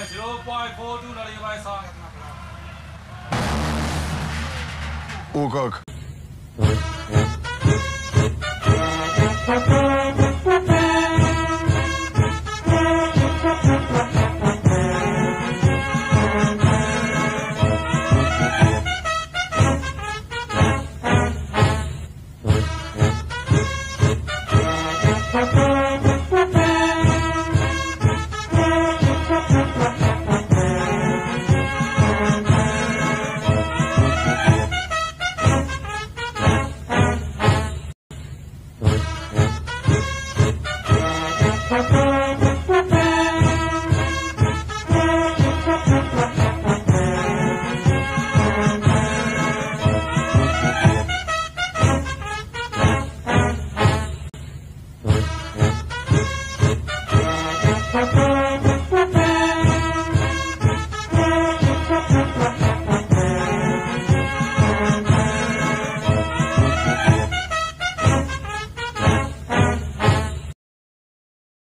है zero point four to लड़ेगी भाई साहब ओकक Thank you.